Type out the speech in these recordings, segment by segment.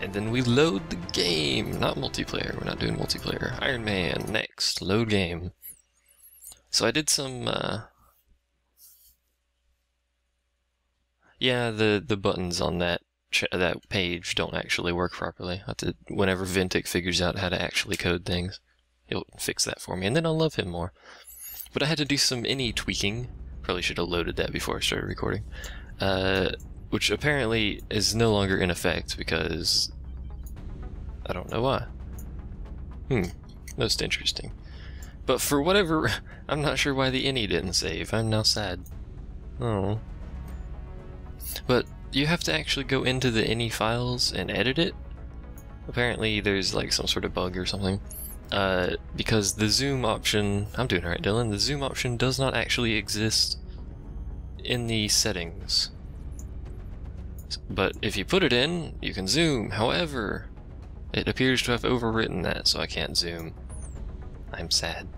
And then we load the game. Not multiplayer. We're not doing multiplayer. Iron Man. Next. Load game. So I did some. Uh... Yeah, the the buttons on that that page don't actually work properly. To, whenever Vintic figures out how to actually code things, he'll fix that for me, and then I'll love him more. But I had to do some INI tweaking. Probably should have loaded that before I started recording. Uh, which apparently is no longer in effect because I don't know why. Hmm, most interesting. But for whatever, I'm not sure why the INI didn't save. I'm now sad. Oh. But you have to actually go into the INI files and edit it. Apparently, there's like some sort of bug or something. Uh, because the zoom option, I'm doing alright, Dylan. The zoom option does not actually exist in the settings. But if you put it in, you can zoom. However, it appears to have overwritten that, so I can't zoom. I'm sad.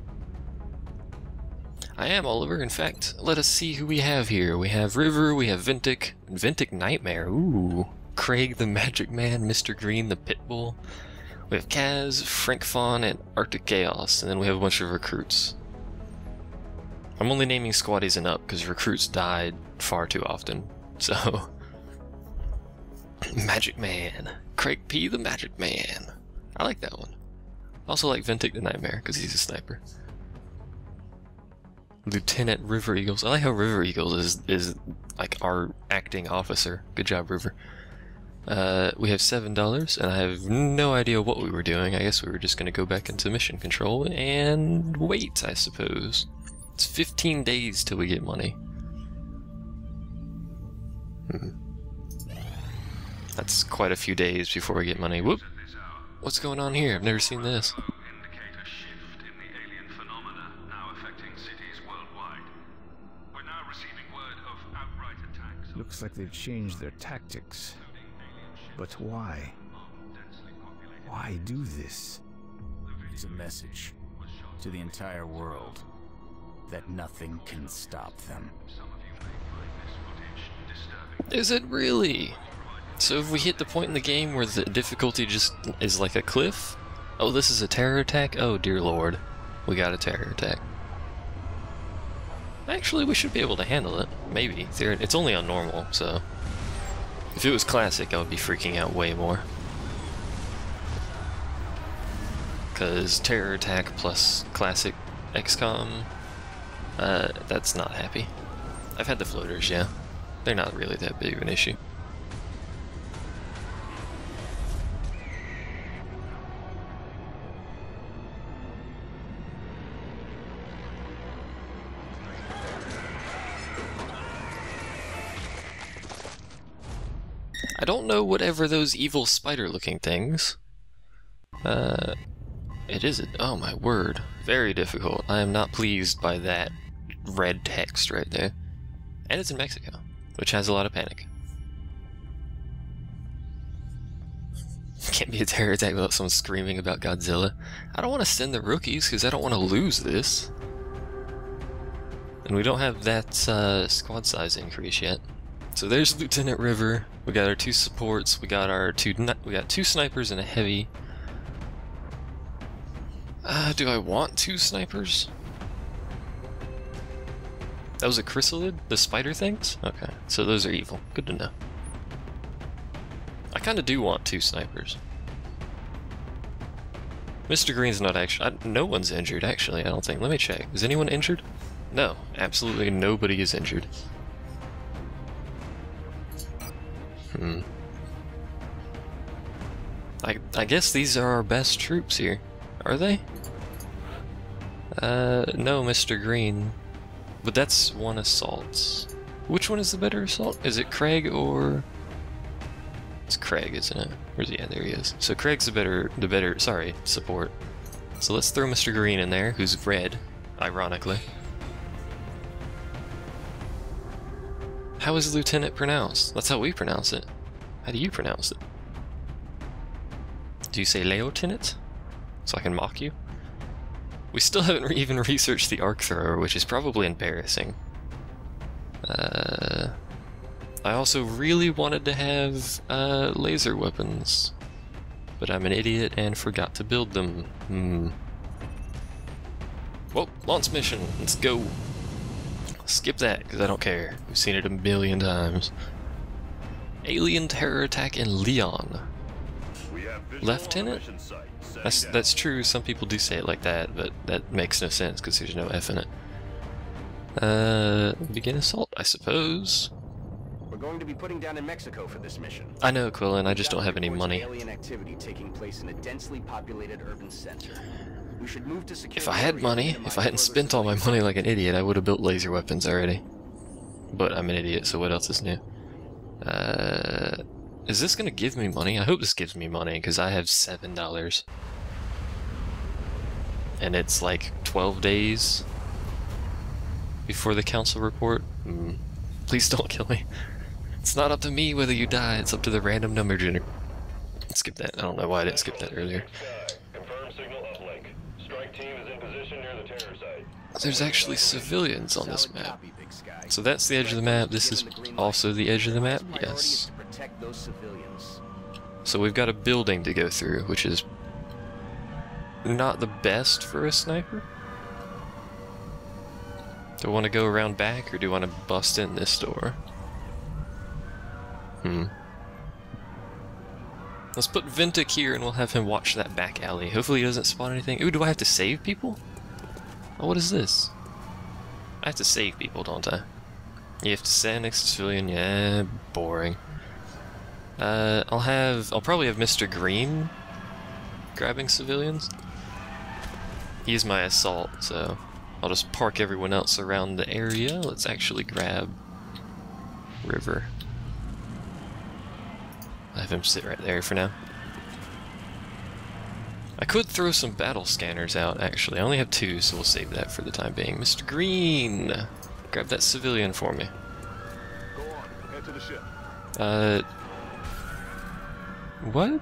I am Oliver. In fact, let us see who we have here. We have River, we have Vintic, Vintic Nightmare, ooh. Craig the Magic Man, Mr. Green the Pitbull. We have Kaz, Frank Fawn, and Arctic Chaos, and then we have a bunch of recruits. I'm only naming squaddies and up because recruits died far too often, so. Magic Man. Craig P. the Magic Man. I like that one. Also like Vintic the Nightmare because he's a sniper. Lieutenant River Eagles. I like how River Eagles is is like our acting officer. Good job, River. Uh, we have seven dollars, and I have no idea what we were doing. I guess we were just going to go back into mission control and wait. I suppose it's 15 days till we get money. Hmm. That's quite a few days before we get money. Whoop! What's going on here? I've never seen this. indicate a shift in the alien phenomena now affecting cities worldwide. We're now receiving word of outright attacks Looks like they've changed their tactics. But why? Why do this? It's a message to the entire world that nothing can stop them. Some of you may find this footage disturbing. Is it really? So if we hit the point in the game where the difficulty just is like a cliff? Oh, this is a terror attack? Oh, dear lord. We got a terror attack. Actually, we should be able to handle it. Maybe. It's only on normal, so... If it was classic, I would be freaking out way more. Because terror attack plus classic XCOM, uh, that's not happy. I've had the floaters, yeah. They're not really that big of an issue. Don't know whatever those evil spider looking things. Uh, it is, oh my word, very difficult. I am not pleased by that red text right there. And it's in Mexico, which has a lot of panic. Can't be a terror attack without someone screaming about Godzilla. I don't want to send the rookies because I don't want to lose this. And we don't have that uh, squad size increase yet. So there's Lieutenant River. We got our two supports. We got our two. We got two snipers and a heavy. Uh, do I want two snipers? That was a chrysalid? The spider things? Okay, so those are evil. Good to know. I kind of do want two snipers. Mr. Green's not actually. No one's injured, actually, I don't think. Let me check. Is anyone injured? No, absolutely nobody is injured. Hmm. I, I guess these are our best troops here. Are they? Uh, no, Mr. Green. But that's one assault. Which one is the better assault? Is it Craig or... It's Craig, isn't it? Where's he? Yeah, there he is. So Craig's the better, the better, sorry, support. So let's throw Mr. Green in there, who's red, ironically. How is Lieutenant pronounced? That's how we pronounce it. How do you pronounce it? Do you say Lieutenant? So I can mock you? We still haven't even researched the arc thrower, which is probably embarrassing. Uh, I also really wanted to have uh, laser weapons. But I'm an idiot and forgot to build them. Hmm. Whoa, launch mission. Let's go. Skip that, because I don't care. We've seen it a million times. Alien terror attack in Leon. Lieutenant? That's that's true. Some people do say it like that, but that makes no sense because there's no F in it. Uh, begin assault, I suppose. We're going to be putting down in Mexico for this mission. I know, Quillen. I just don't have any money. Alien activity taking place in a densely populated urban center. We should move to secure If I had money, if I hadn't spent all my money like an idiot, I would have built laser weapons already. But I'm an idiot, so what else is new? Uh, is this gonna give me money? I hope this gives me money because I have seven dollars, and it's like twelve days before the council report. Hmm. Please don't kill me. It's not up to me whether you die. It's up to the random number generator. Skip that. I don't know why I didn't skip that earlier. Confirm signal uplink. Strike team is in position near the terror site. There's actually civilians on this map. copy, Big Sky. So that's the edge of the map. This is also the edge of the map. Yes. to protect those civilians. So we've got a building to go through, which is not the best for a sniper. Do I want to go around back or do I want to bust in this door? Hmm. Let's put Vintic here and we'll have him watch that back alley. Hopefully he doesn't spawn anything. Ooh, do I have to save people? Oh, what is this? I have to save people, don't I? You have to stand next to civilian. Yeah, boring. Uh, I'll have, I'll probably have Mr. Green grabbing civilians. He's my assault, so I'll just park everyone else around the area. Let's actually grab River. I'll have him sit right there for now. I could throw some battle scanners out, actually. I only have two, so we'll save that for the time being. Mr. Green! Grab that civilian for me. Go on, head to the ship. Uh. What?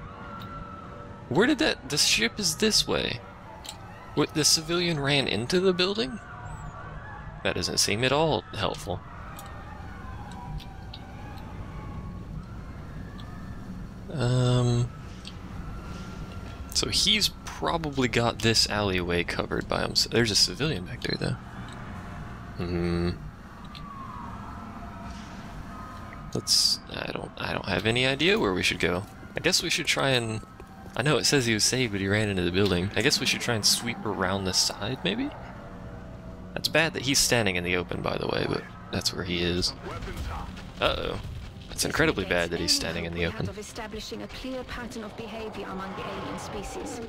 Where did that. The ship is this way. What, the civilian ran into the building? That doesn't seem at all helpful. Um. So he's probably got this alleyway covered by himself. There's a civilian back there, though. Hmm. Let's. I don't. I don't have any idea where we should go. I guess we should try and. I know it says he was saved, but he ran into the building. I guess we should try and sweep around the side, maybe. That's bad that he's standing in the open, by the way, but that's where he is. Uh oh. It's incredibly bad that he's standing in the open. Of establishing a clear pattern of behavior among the alien species.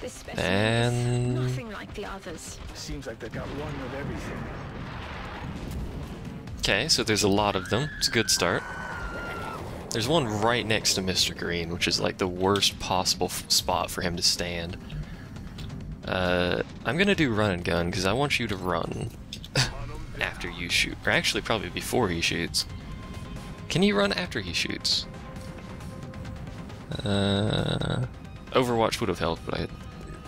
This specimen And- nothing like the others. Seems like they got one of everything. Okay, so there's a lot of them. It's a good start. There's one right next to Mr. Green, which is like the worst possible f- spot for him to stand. Uh, I'm gonna do run and gun because I want you to run after you shoot, or actually probably before he shoots. Can he run after he shoots? Uh, Overwatch would have helped, but I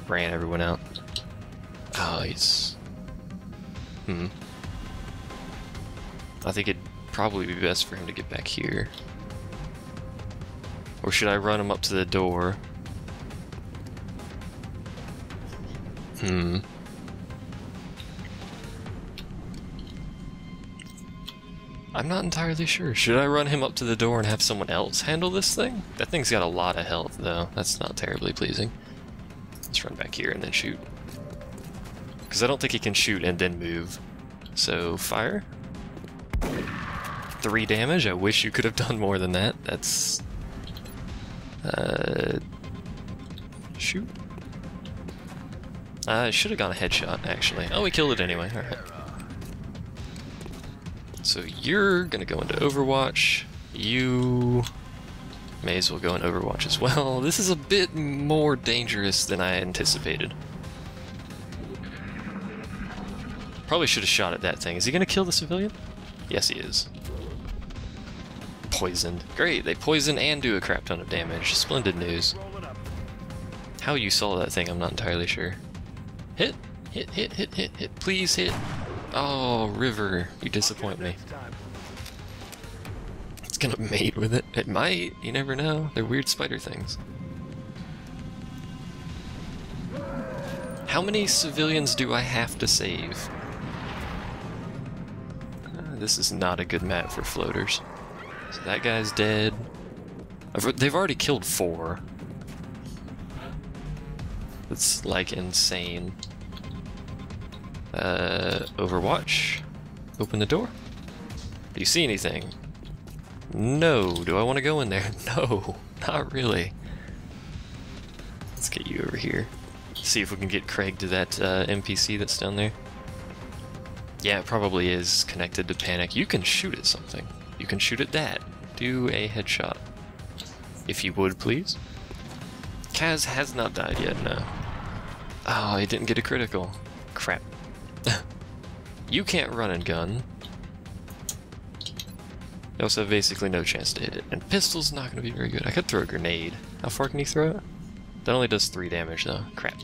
ran everyone out. Oh, he's. Hmm. I think it'd probably be best for him to get back here. Or should I run him up to the door? Hmm. I'm not entirely sure. Should I run him up to the door and have someone else handle this thing? That thing's got a lot of health, though. That's not terribly pleasing. Let's run back here and then shoot. Because I don't think he can shoot and then move. So, fire? Three damage? I wish you could have done more than that. That's... Uh... Shoot. I should have gone a headshot, actually. Oh, we killed it anyway. Alright. So you're gonna go into Overwatch. You may as well go in Overwatch as well. This is a bit more dangerous than I anticipated. Probably should have shot at that thing. Is he gonna kill the civilian? Yes, he is. Poisoned. Great, they poison and do a crap ton of damage. Splendid news. How you saw that thing, I'm not entirely sure. Hit, hit, hit, hit, hit, hit. Please hit. Oh, River, you disappoint me. It's gonna mate with it. It might, you never know. They're weird spider things. How many civilians do I have to save? Uh, this is not a good map for floaters. So that guy's dead. I've, they've already killed four. It's like insane. Uh, Overwatch. Open the door. Do you see anything? No. Do I want to go in there? No, not really. Let's get you over here. See if we can get Craig to that uh, NPC that's down there. Yeah, it probably is connected to Panic. You can shoot at something. You can shoot at that. Do a headshot. If you would, please. Kaz has not died yet, no. Oh, he didn't get a critical. Crap. You can't run and gun. You also have basically no chance to hit it. And pistol's not going to be very good. I could throw a grenade. How far can you throw it? That only does 3 damage though. Crap.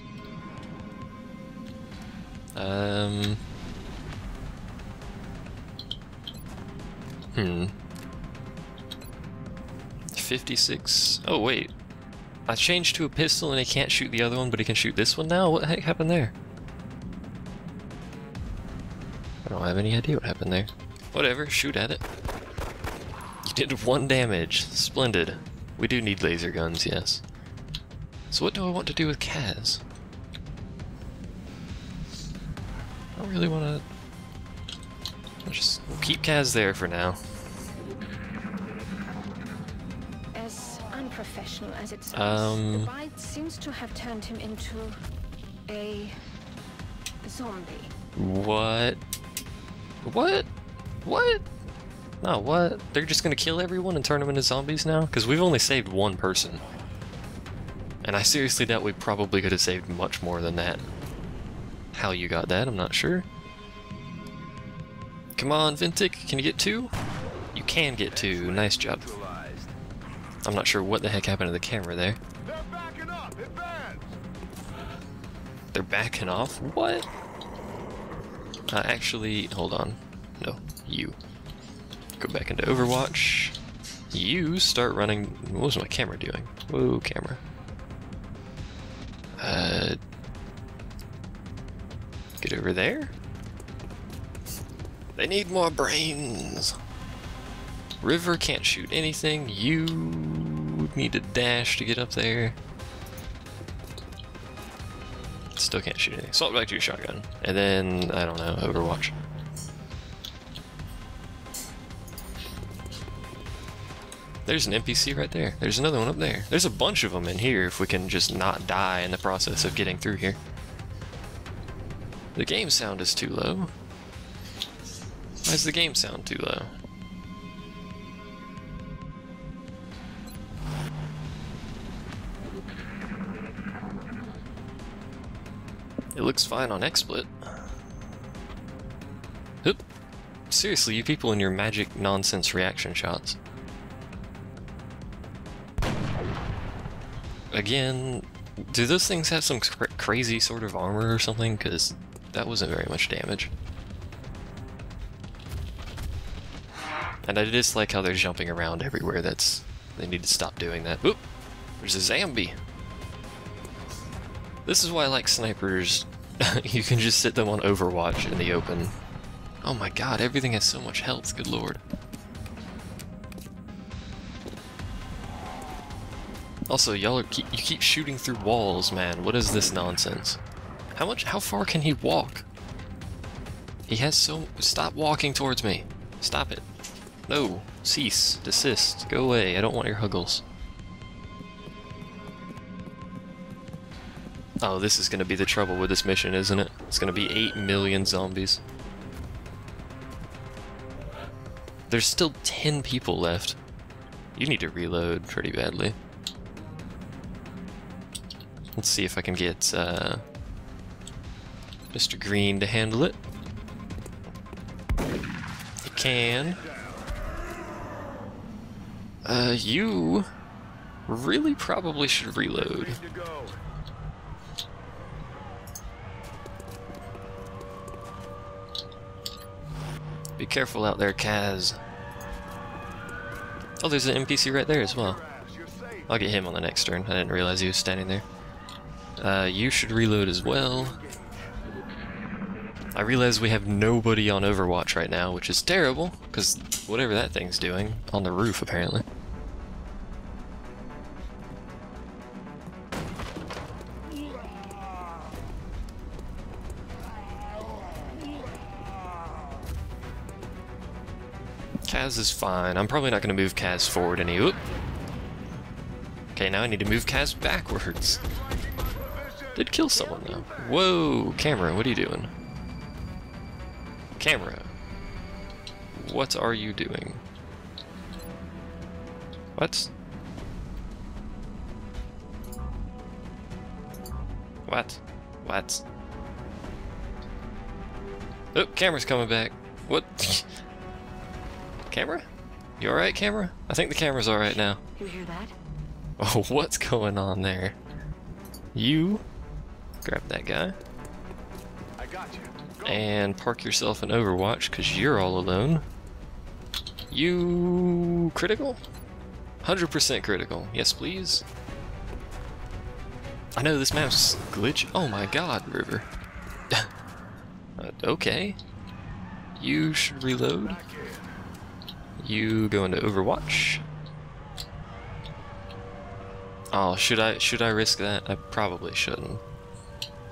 Um... Hmm. 56... Oh wait. I changed to a pistol and he can't shoot the other one, but he can shoot this one now? What the heck happened there? Don't have any idea what happened there. Whatever, shoot at it. You did one damage. Splendid. We do need laser guns, yes. So what do I want to do with Kaz? I don't really want to... Just we'll keep Kaz there for now. As unprofessional as it sounds, Um. the bite seems to have turned him into a zombie. What? What? What? No, what? They're just gonna kill everyone and turn them into zombies now? Because we've only saved one person. And I seriously doubt we probably could have saved much more than that. How you got that, I'm not sure. Come on, Vintic, can you get two? You can get two, nice job. I'm not sure what the heck happened to the camera there. They're backing up! Advance! They're backing off? What? Uh, actually, hold on. No, you. Go back into Overwatch. You start running. What was my camera doing? Whoa, camera. Uh. Get over there. They need more brains. River can't shoot anything. You need to dash to get up there. Still can't shoot anything. Assault back to your shotgun. And then, I don't know, Overwatch. There's an NPC right there. There's another one up there. There's a bunch of them in here if we can just not die in the process of getting through here. The game sound is too low. Why is the game sound too low? Looks fine on XSplit. Oop. Seriously, you people and your magic nonsense reaction shots. Again, do those things have some cra- crazy sort of armor or something? Because that wasn't very much damage. And I just like how they're jumping around everywhere. That's they need to stop doing that. Oop! There's a zombie. This is why I like snipers. you can just sit them on Overwatch in the open. Oh my god, everything has so much health, good lord. Also, y'all are keep, you keep shooting through walls, man. What is this nonsense? How much how far can he walk? He has so stop walking towards me. Stop it. No, cease, desist, go away. I don't want your huggles. Oh, this is gonna be the trouble with this mission, isn't it? It's gonna be 8 million zombies. There's still 10 people left. You need to reload pretty badly. Let's see if I can get uh, Mr. Green to handle it. He can. Uh, you really probably should reload. Be careful out there, Kaz. Oh, there's an NPC right there as well. I'll get him on the next turn. I didn't realize he was standing there. Uh, you should reload as well. I realize we have nobody on Overwatch right now, which is terrible, because whatever that thing's doing, on the roof apparently. Kaz is fine. I'm probably not going to move Kaz forward any. Oop. Okay, now I need to move Kaz backwards. Did kill someone though. Whoa, camera, what are you doing? Camera. What are you doing? What? What? What? Oh, camera's coming back. What? camera? You alright, camera? I think the camera's alright now. You hear that? Oh, what's going on there? You grab that guy I got you. Go. and park yourself in Overwatch because you're all alone. You critical? 100% critical. Yes, please. I know this map's glitch. Oh my god, River. Uh, okay. You should reload. You go into Overwatch. Oh, should I should I risk that? I probably shouldn't.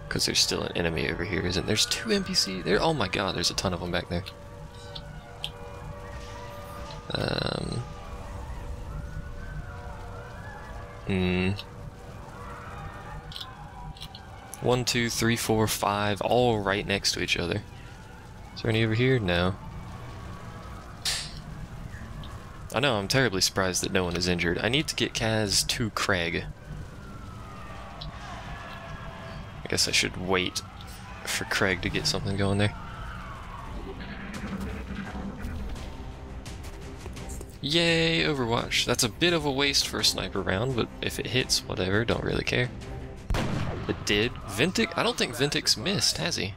Because there's still an enemy over here, isn't there? There's two NPC there. Oh my god, there's a ton of them back there. Um. Hmm. One, two, three, four, five, all right next to each other. Is there any over here? No. I know, I'm terribly surprised that no one is injured. I need to get Kaz to Craig. I guess I should wait for Craig to get something going there. Yay, Overwatch. That's a bit of a waste for a sniper round, but if it hits, whatever, don't really care. It did. Vintic? I don't think Vintic's missed, has he?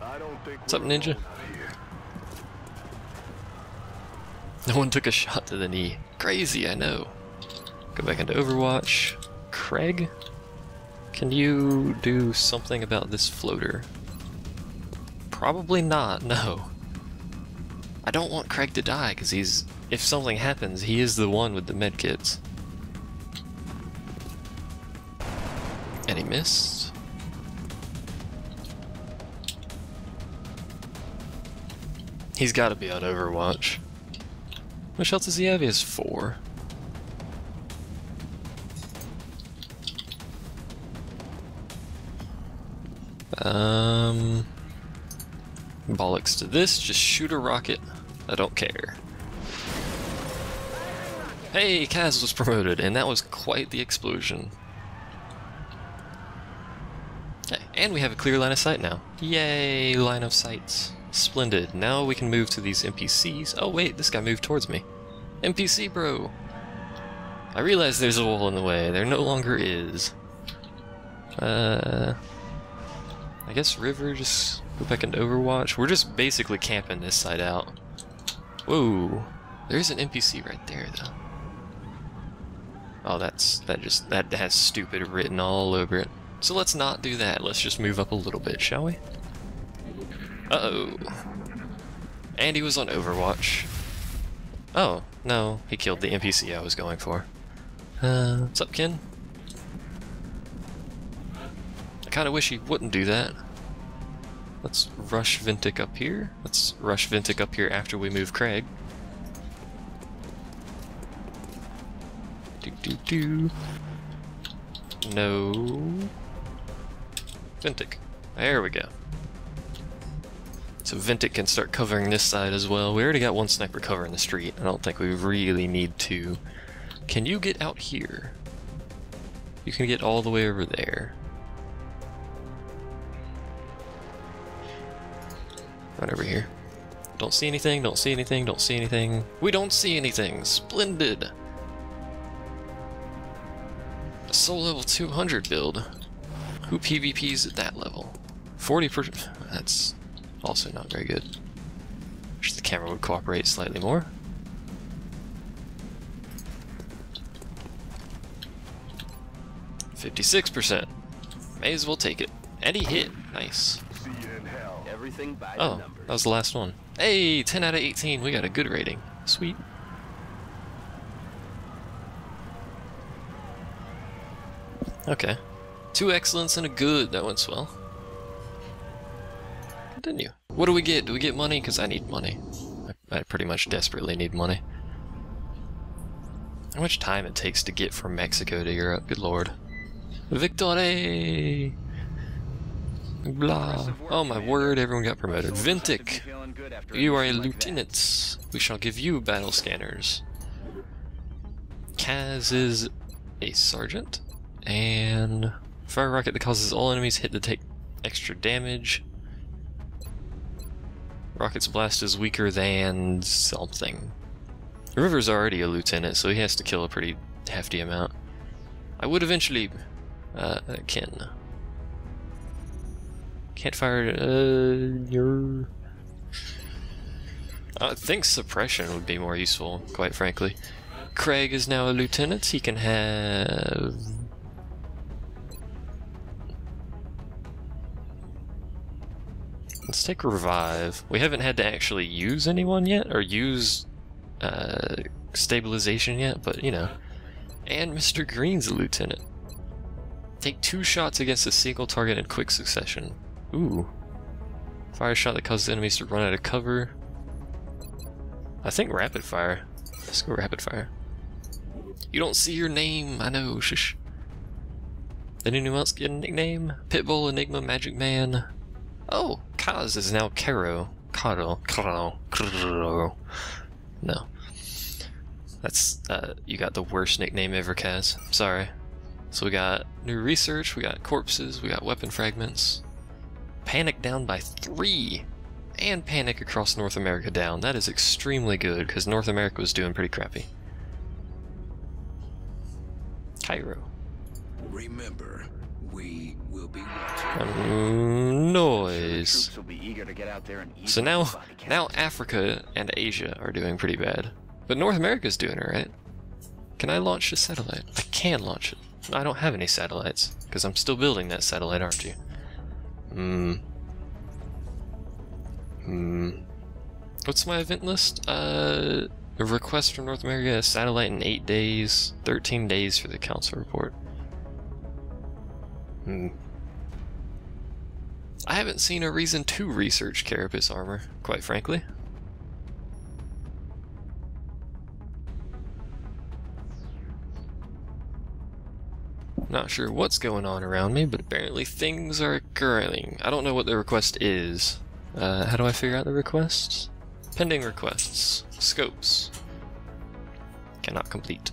I don't think What's up, Ninja? No one took a shot to the knee. Crazy, I know. Go back into Overwatch. Craig? Can you do something about this floater? Probably not, no. I don't want Craig to die, because he's... If something happens, he is the one with the medkits. And he missed. He's got to be on Overwatch. Which health does he have? He has four. Um, bollocks to this. Just shoot a rocket. I don't care. Hey, Kaz was promoted, and that was quite the explosion. And we have a clear line of sight now. Yay, line of sights. Splendid. Now we can move to these NPCs. Oh wait, this guy moved towards me. NPC bro! I realize there's a wall in the way. There no longer is. Uh... I guess River just go back into Overwatch. We're just basically camping this side out. Whoa! There's an NPC right there though. Oh, that's that just that has stupid written all over it. So let's not do that. Let's just move up a little bit, shall we? Uh-oh. And he was on Overwatch. Oh, no, he killed the NPC I was going for. Uh, what's up, Ken? I kinda wish he wouldn't do that. Let's rush Vintic up here. Let's rush Vintic up here after we move Craig. Do do do. No. Vintic. There we go. So Vintic can start covering this side as well. We already got one sniper covering the street. I don't think we really need to. Can you get out here? You can get all the way over there. Right over here. Don't see anything, don't see anything, don't see anything. We don't see anything! Splendid! A soul level 200 build. Who PvPs at that level? 40%. That's also not very good. Wish the camera would cooperate slightly more. 56%. May as well take it. And he hit. Nice. Everything by Oh, that was the last one. Hey, 10 out of 18. We got a good rating. Sweet. Okay. Two excellence and a good. That went swell. Continue. What do we get? Do we get money? Because I need money. I, I pretty much desperately need money. How much time it takes to get from Mexico to Europe? Good lord. Victory! Blah. Oh my word, everyone got promoted. Vintic! You are a lieutenant. We shall give you battle scanners. Kaz is a sergeant. And fire rocket that causes all enemies hit to take extra damage. Rocket's blast is weaker than something. River's already a lieutenant, so he has to kill a pretty hefty amount. I would eventually. Uh, can. Can't fire. Uh, your. I think suppression would be more useful, quite frankly. Craig is now a lieutenant. He can have. Let's take revive. We haven't had to actually use anyone yet, or use uh, stabilization yet, but you know. And Mr. Green's a lieutenant. Take two shots against a single target in quick succession. Ooh. Fire shot that causes enemies to run out of cover. I think rapid fire. Let's go rapid fire. You don't see your name, I know, shush. Anyone else get a nickname? Pitbull, Enigma, Magic Man. Oh, Kaz is now Karo. Karo. Karo. Karo. No. That's, uh, you got the worst nickname ever, Kaz. Sorry. So we got new research, we got corpses, we got weapon fragments. Panic down by three! And panic across North America down. That is extremely good, because North America was doing pretty crappy. Cairo. Remember, we will be watching. Um, noise. Will be eager to get out there and So now, now Africa and Asia are doing pretty bad, but North America's doing alright. Can I launch a satellite? I can launch it. I don't have any satellites because I'm still building that satellite, aren't you? Hmm. Hmm. What's my event list? Uh, a request from North America, a satellite in eight days, 13 days for the council report. Hmm. I haven't seen a reason to research Carapace armor, quite frankly. Not sure what's going on around me, but apparently things are occurring. I don't know what the request is. Uh, how do I figure out the requests? Pending requests. Scopes. Cannot complete.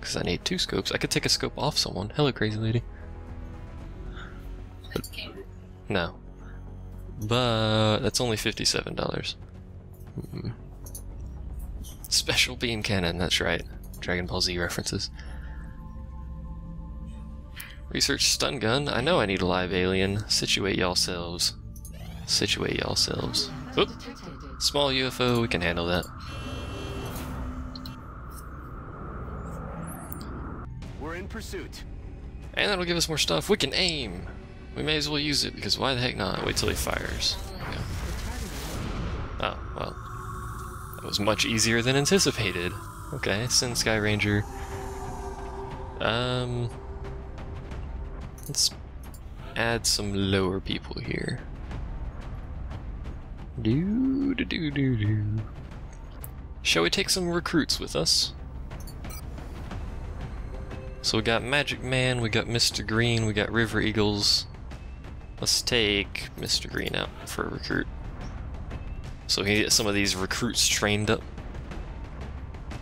Because I need two scopes. I could take a scope off someone. Hello, crazy lady. No. But that's only fifty-seven dollars. Hmm. Special beam cannon. That's right. Dragon Ball Z references. Research stun gun. I know I need a live alien. Situate yourselves. Situate yourselves. Oop. Small UFO. We can handle that. We're in pursuit. And that'll give us more stuff. We can aim. We may as well use it because why the heck not? Wait till he fires. Go. Oh, well. That was much easier than anticipated. Okay, send Sky Ranger. Um. Let's add some lower people here. Do do do do do. Shall we take some recruits with us? So we got Magic Man, we got Mr. Green, we got River Eagles. Let's take Mr. Green out for a recruit. So we can get some of these recruits trained up.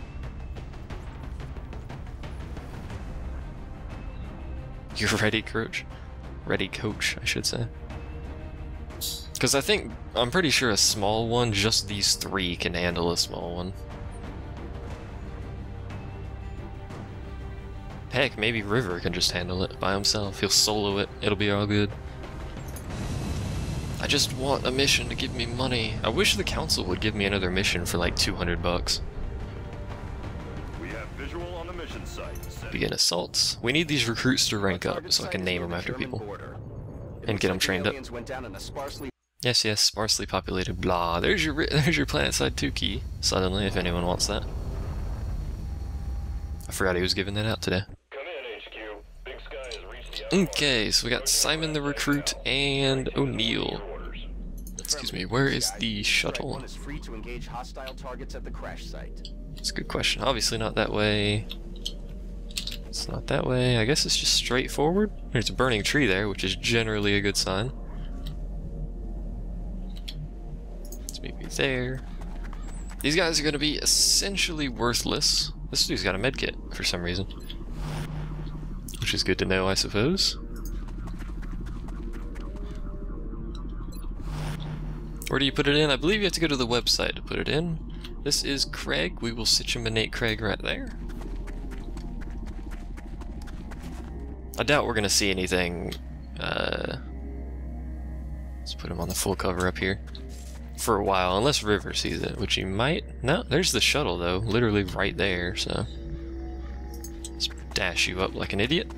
You're ready, coach? Ready, coach, I should say. Because I think, I'm pretty sure a small one, just these three can handle a small one. Heck, maybe River can just handle it by himself. He'll solo it. It'll be all good. I just want a mission to give me money. I wish the council would give me another mission for like 200 bucks. We have visual on the mission site. Begin assaults. We need these recruits to rank up so I can name them after people. And get them trained up. Yes, yes, sparsely populated. Blah. There's your there's your PlanetSide two key. Suddenly, if anyone wants that. I forgot he was giving that out today. Okay, so we got Simon the recruit and O'Neill. Excuse me, where is the shuttle? One free to engage hostile targets at the crash site. It's a good question. Obviously not that way. It's not that way. I guess it's just straightforward. There's a burning tree there, which is generally a good sign. Let's maybe there. These guys are going to be essentially worthless. This dude's got a medkit for some reason. Which is good to know, I suppose. Where do you put it in? I believe you have to go to the website to put it in. This is Craig. We will situaminate Craig right there. I doubt we're gonna see anything. Uh, let's put him on the full cover up here for a while, unless River sees it, which he might. No, there's the shuttle though, literally right there. So dash you up like an idiot.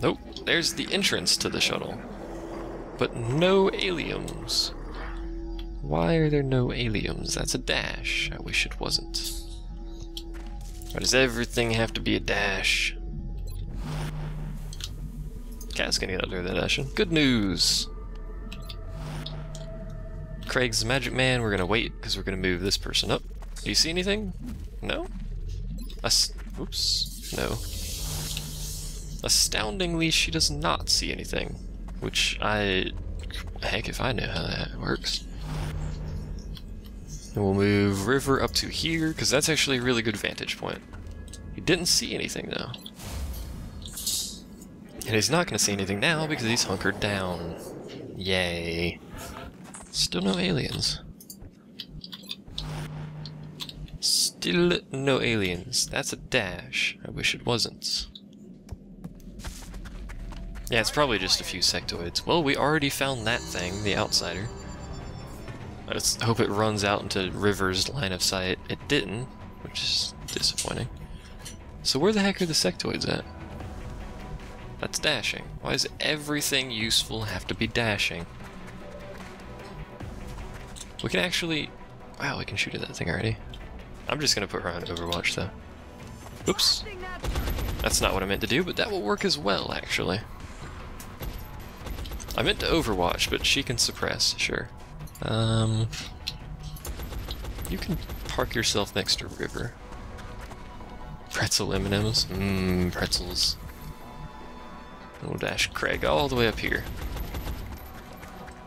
Nope, there's the entrance to the shuttle, but no aliens. Why are there no aliens? That's a dash. I wish it wasn't. Why does everything have to be a dash? Cat's gonna get out there that dashing. Good news! Craig's magic man. We're gonna wait because we're gonna move this person up. Do you see anything? No? Oops. No. Astoundingly, she does not see anything. Which I. Heck if I know how that works. And we'll move River up to here, because that's actually a really good vantage point. He didn't see anything, though. And he's not going to see anything now because he's hunkered down. Yay. Still no aliens. Still no aliens. That's a dash. I wish it wasn't. Yeah, it's probably just a few sectoids. Well, we already found that thing, the outsider. Let's hope it runs out into River's line of sight. It didn't, which is disappointing. So where the heck are the sectoids at? That's dashing. Why does everything useful have to be dashing? We can actually... Wow, we can shoot at that thing already. I'm just gonna put her on Overwatch, though. Oops. That's not what I meant to do, but that will work as well, actually. I meant to Overwatch, but she can suppress, sure. Um, you can park yourself next to River. Pretzel M&Ms? Mmm, pretzels. We'll dash Craig all the way up here.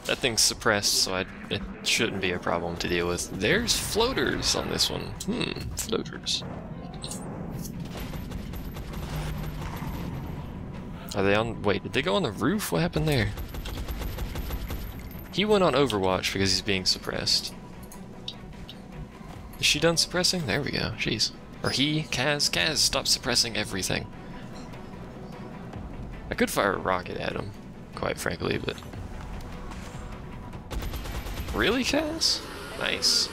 That thing's suppressed, so I, it shouldn't be a problem to deal with. There's floaters on this one. Hmm, floaters. Are they on... Wait, did they go on the roof? What happened there? He went on Overwatch because he's being suppressed. Is she done suppressing? There we go. Jeez. Or he, Kaz, Kaz, stop suppressing everything. I could fire a rocket at him, quite frankly, but... Really, Kaz? Nice.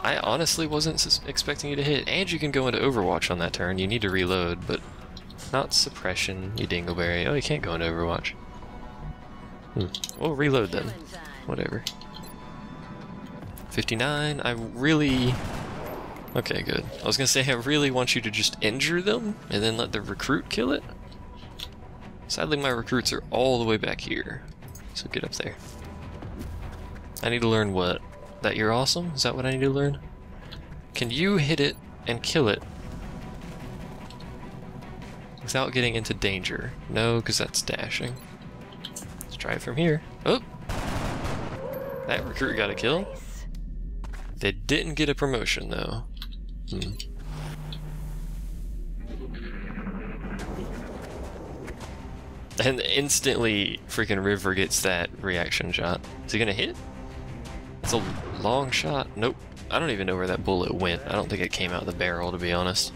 I honestly wasn't expecting you to hit. And you can go into Overwatch on that turn. You need to reload, but not suppression, you dingleberry. Oh, you can't go into Overwatch. Hmm. We'll reload then. Whatever. 59, I really... Okay, good. I was gonna say, I really want you to just injure them, and then let the recruit kill it. Sadly, my recruits are all the way back here. So get up there. I need to learn what? That you're awesome? Is that what I need to learn? Can you hit it and kill it without getting into danger? No, because that's dashing. Let's try it from here. Oh! That recruit got a kill. They didn't get a promotion, though. Hmm. And instantly, freaking River gets that reaction shot. Is he gonna hit? It's a long shot. Nope. I don't even know where that bullet went. I don't think it came out of the barrel, to be honest.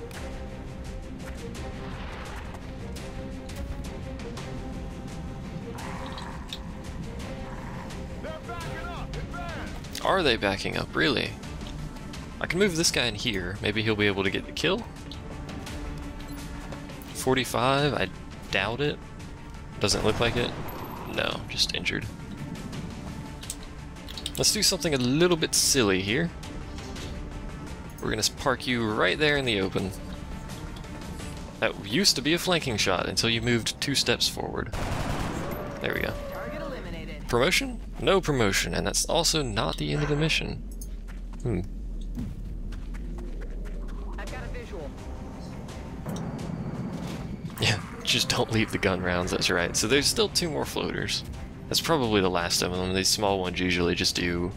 Are they backing up? Really? I can move this guy in here. Maybe he'll be able to get the kill. 45, I doubt it. Doesn't look like it. No, just injured. Let's do something a little bit silly here. We're gonna park you right there in the open. That used to be a flanking shot until you moved two steps forward. There we go. Promotion? No promotion, and that's also not the end of the mission. Hmm. I've got a visual. Yeah, just don't leave the gun rounds, that's right. So there's still two more floaters. That's probably the last of them. These small ones usually just do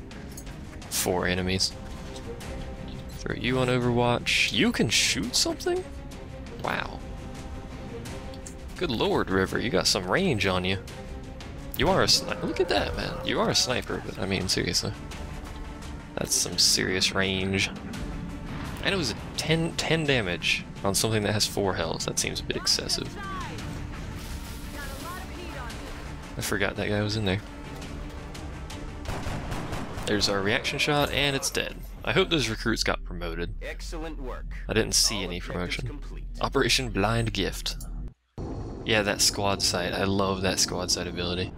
four enemies. Throw you on Overwatch. You can shoot something? Wow. Good lord, River, you got some range on you. You are a sniper. Look at that, man. You are a sniper, but I mean, seriously. That's some serious range. And it was a 10, 10 damage on something that has 4 health. That seems a bit excessive. I forgot that guy was in there. There's our reaction shot, and it's dead. I hope those recruits got promoted. Excellent work. I didn't see All any promotion. complete. Operation Blind Gift. Yeah, that squad sight. I love that squad sight ability.